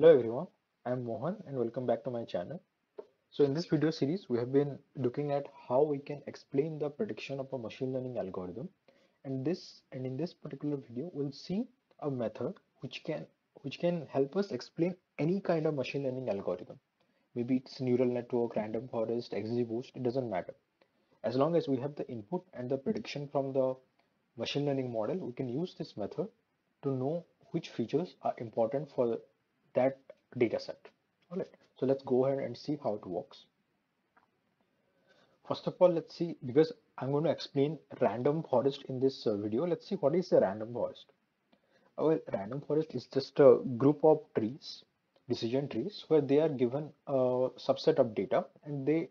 Hello everyone, I am Mohan and welcome back to my channel. So in this video series, we have been looking at how we can explain the prediction of a machine learning algorithm. And this and in this particular video, we'll see a method which can which can help us explain any kind of machine learning algorithm. Maybe it's neural network, random forest, XGBoost, it doesn't matter. As long as we have the input and the prediction from the machine learning model, we can use this method to know which features are important for that data set. All right, so let's go ahead and see how it works. First of all, let's see, because I'm going to explain random forest in this uh, video. Let's see what is a random forest. Uh, well, random forest is just a group of trees, decision trees, where they are given a subset of data and they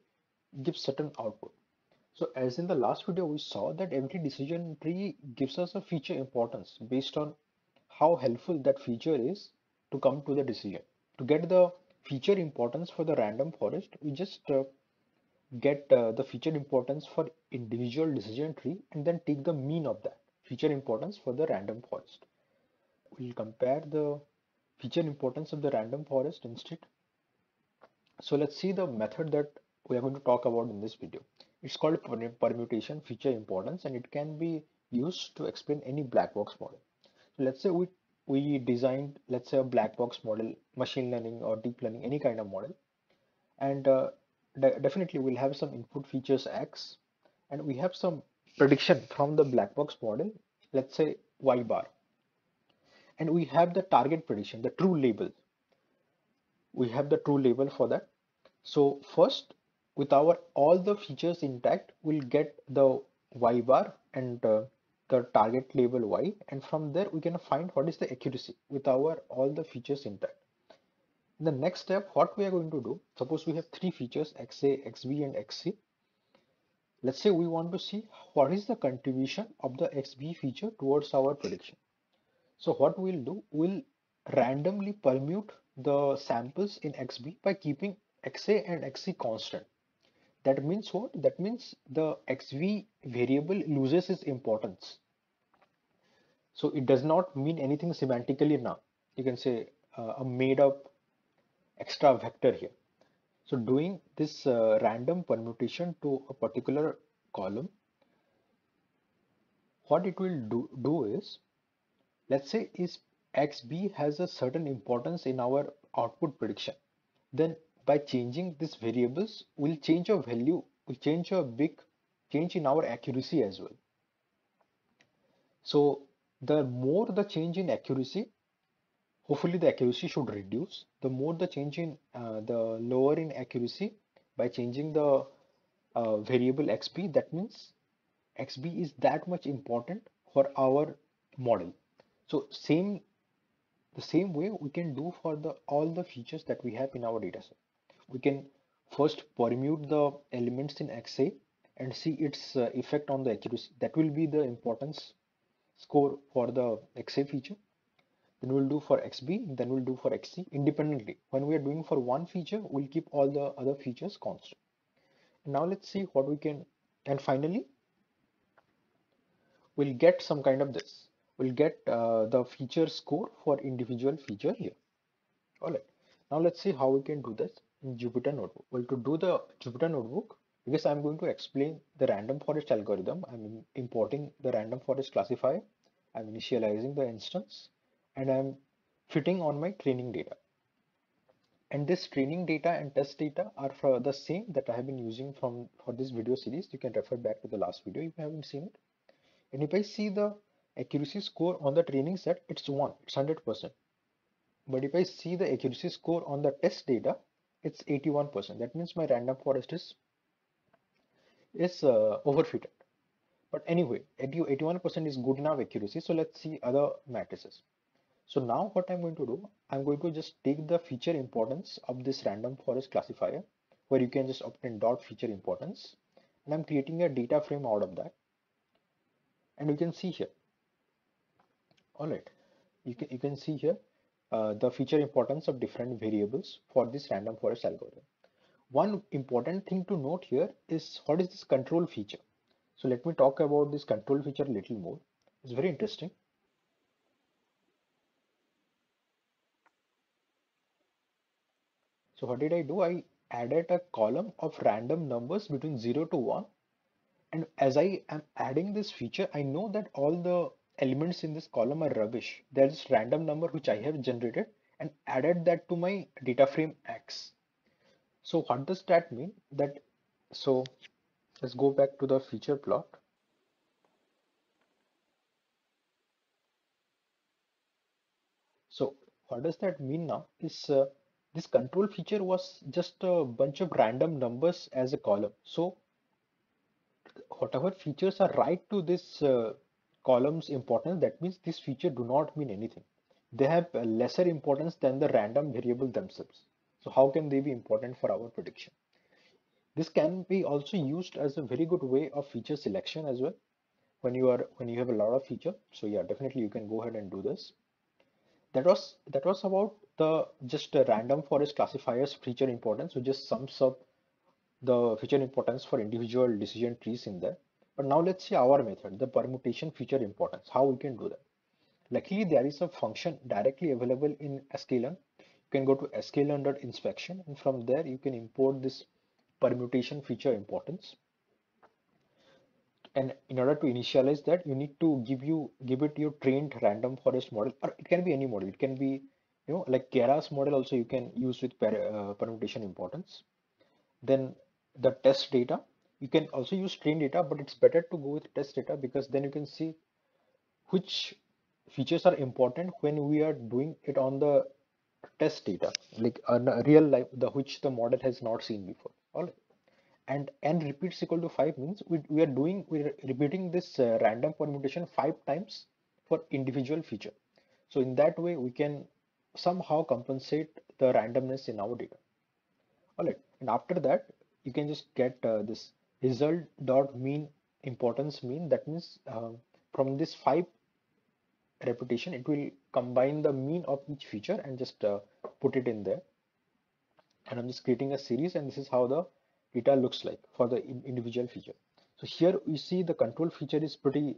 give certain output. So as in the last video, we saw that every decision tree gives us a feature importance based on how helpful that feature is to come to the decision. To get the feature importance for the random forest, we just uh, get uh, the feature importance for individual decision tree and then take the mean of that feature importance for the random forest. We'll compare the feature importance of the random forest instead. So let's see the method that we are going to talk about in this video. It's called permutation feature importance and it can be used to explain any black box model. So let's say we, we designed, let's say a black box model, machine learning or deep learning, any kind of model. And uh, de definitely we'll have some input features X and we have some prediction from the black box model, let's say Y bar. And we have the target prediction, the true label. We have the true label for that. So first with our all the features intact we'll get the y bar and uh, the target label y and from there we can find what is the accuracy with our all the features intact in the next step what we are going to do suppose we have three features xa xb and xc let's say we want to see what is the contribution of the xb feature towards our prediction. So what we'll do we'll randomly permute the samples in xb by keeping xa and xc constant that means what? That means the xb variable loses its importance. So it does not mean anything semantically now. You can say uh, a made up extra vector here. So doing this uh, random permutation to a particular column, what it will do, do is, let's say is xb has a certain importance in our output prediction, then by changing these variables we'll change a value we change a big change in our accuracy as well. So the more the change in accuracy hopefully the accuracy should reduce. The more the change in uh, the lower in accuracy by changing the uh, variable xb that means xb is that much important for our model. So same the same way we can do for the all the features that we have in our dataset we can first permute the elements in XA and see its uh, effect on the accuracy. That will be the importance score for the XA feature. Then we'll do for XB, then we'll do for XC independently. When we are doing for one feature, we'll keep all the other features constant. Now let's see what we can, and finally, we'll get some kind of this. We'll get uh, the feature score for individual feature here. All right. Now let's see how we can do this Jupyter Notebook. Well, to do the Jupyter Notebook, because I'm going to explain the random forest algorithm, I'm importing the random forest classifier, I'm initializing the instance, and I'm fitting on my training data. And this training data and test data are for the same that I have been using from for this video series. You can refer back to the last video if you haven't seen it. And if I see the accuracy score on the training set, it's one, it's 100%. But if I see the accuracy score on the test data, it's 81%. That means my random forest is is uh, overfitted. But anyway, 81% is good enough accuracy. So let's see other matrices. So now what I'm going to do, I'm going to just take the feature importance of this random forest classifier where you can just obtain dot feature importance and I'm creating a data frame out of that. And you can see here. All right, you can, you can see here uh, the feature importance of different variables for this random forest algorithm. One important thing to note here is what is this control feature? So let me talk about this control feature a little more. It's very interesting. So what did I do? I added a column of random numbers between 0 to 1 and as I am adding this feature I know that all the elements in this column are rubbish. There's random number which I have generated and added that to my data frame X. So what does that mean? That so let's go back to the feature plot. So what does that mean now? Is uh, this control feature was just a bunch of random numbers as a column. So whatever features are right to this uh, column's importance, that means this feature do not mean anything. They have lesser importance than the random variable themselves. So how can they be important for our prediction? This can be also used as a very good way of feature selection as well. When you are when you have a lot of feature. So yeah, definitely you can go ahead and do this. That was that was about the just a random forest classifiers feature importance, which just sums up the feature importance for individual decision trees in there. But now let's see our method, the permutation feature importance, how we can do that. Luckily, there is a function directly available in sklearn. You can go to sklearn.inspection and from there you can import this permutation feature importance. And in order to initialize that, you need to give you give it your trained random forest model, or it can be any model. It can be, you know, like Keras model also you can use with per, uh, permutation importance. Then the test data you can also use train data but it's better to go with test data because then you can see which features are important when we are doing it on the test data like a real life the which the model has not seen before. All right. And n repeats equal to 5 means we, we are doing we're repeating this uh, random permutation five times for individual feature. So in that way we can somehow compensate the randomness in our data. All right. And after that you can just get uh, this result dot mean importance mean that means uh, from this five repetition it will combine the mean of each feature and just uh, put it in there. And I'm just creating a series and this is how the data looks like for the individual feature. So here we see the control feature is pretty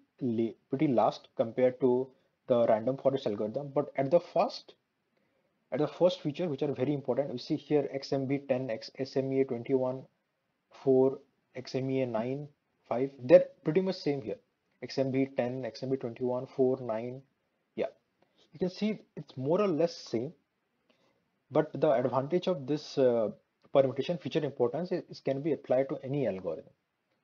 pretty last compared to the random forest algorithm. But at the first at the first feature which are very important we see here xmb 10 x smea 21 4, XMEA 9, 5. They're pretty much same here. XMB 10, XMB 21, 4, 9. Yeah, you can see it's more or less same. But the advantage of this uh, permutation feature importance is, is can be applied to any algorithm.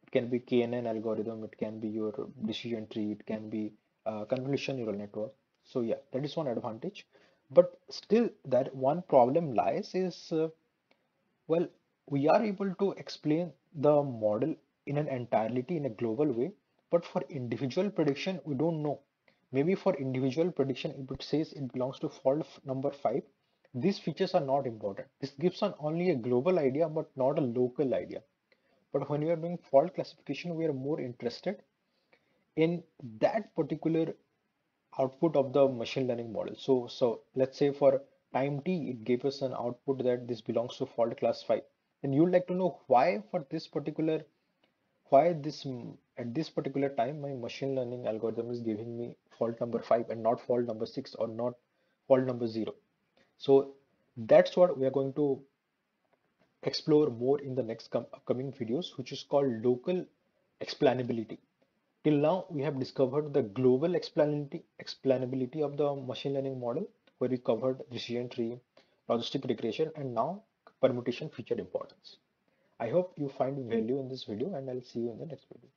It can be KNN algorithm, it can be your decision tree, it can be uh, convolution neural network. So yeah, that is one advantage. But still, that one problem lies is uh, well, we are able to explain the model in an entirety in a global way but for individual prediction we don't know. Maybe for individual prediction if it says it belongs to fault number 5 these features are not important. This gives an only a global idea but not a local idea. But when we are doing fault classification we are more interested in that particular output of the machine learning model. So so let's say for time t it gave us an output that this belongs to fault class 5 then you'd like to know why for this particular why this at this particular time my machine learning algorithm is giving me fault number 5 and not fault number 6 or not fault number 0 so that's what we are going to explore more in the next upcoming videos which is called local explainability. Till now we have discovered the global explainability explainability of the machine learning model where we covered decision tree logistic regression and now permutation feature importance. I hope you find value in this video and I'll see you in the next video.